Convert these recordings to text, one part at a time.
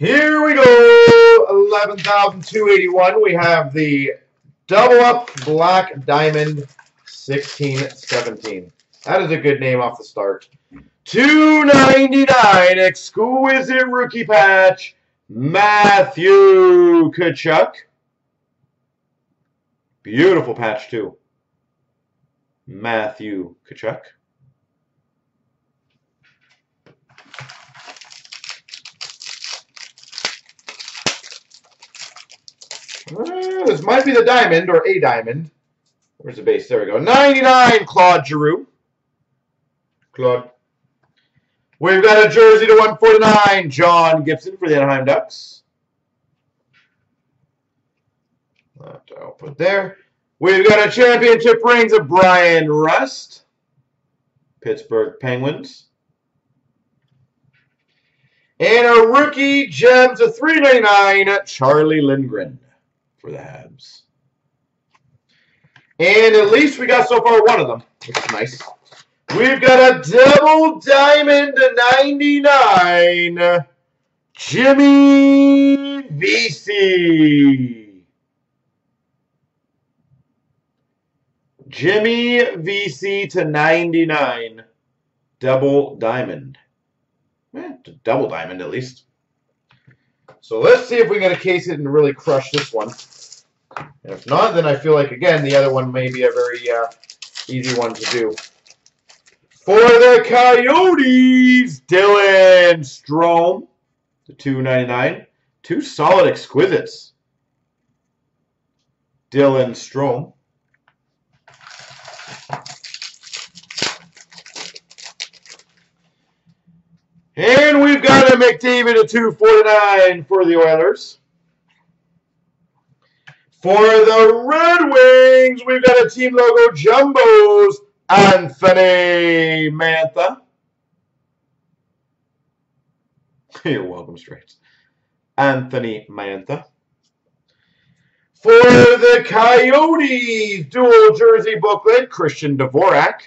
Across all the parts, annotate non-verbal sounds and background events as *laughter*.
Here we go. 11,281. We have the double up black diamond 1617. That is a good name off the start. 299 exquisite rookie patch Matthew Tkachuk. Beautiful patch too. Matthew Tkachuk. Uh, this might be the diamond or a diamond. Where's the base? There we go. 99 Claude Giroux. Claude. We've got a jersey to 149, John Gibson for the Anaheim Ducks. That I'll put there. We've got a championship rings of Bryan Rust. Pittsburgh Penguins. And a rookie gems of 399, Charlie Lindgren for the Habs. And at least we got so far one of them, which is nice. We've got a double diamond to 99, Jimmy Vesey. Jimmy Vesey to 99, double diamond. Eh, double diamond at least. So let's see if we can get a case it and really crush this one. And if not, then I feel like, again, the other one may be a very uh, easy one to do. For the Coyotes, Dylan Strome, the 299. Two solid exquisites. Dylan Strome. Got McDavid a 249 for the Oilers. For the Red Wings, we've got a team logo jumbos, Anthony Mantha. *laughs* You're welcome, Straits. Anthony Mantha. For the Coyotes, dual jersey booklet, Christian Dvorak.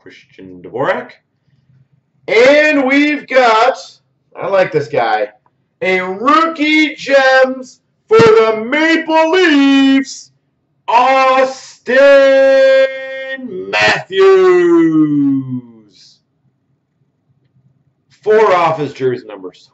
Christian Dvorak. And we've got, I like this guy, a rookie gems for the Maple Leafs, Auston Matthews. Four off his jersey numbers.